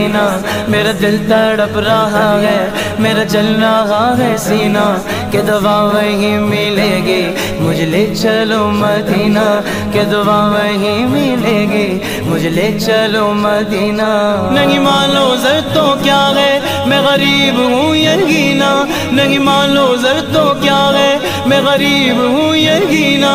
سینہ میرا دل تڑپ رہا ہے، میرا جل رہا ہے سینہ کہ دعا وہی ملے گی، مجھ لے چلو مدینہ، کہ دعا وہی ملے گی، مجھ لے چلو مدینہ۔ نہیں مانو زر تو کیا ہے، میں غریب ہوں یقینا نہیں مانو زر تو کیا ہے، میں غریب ہوں یقینا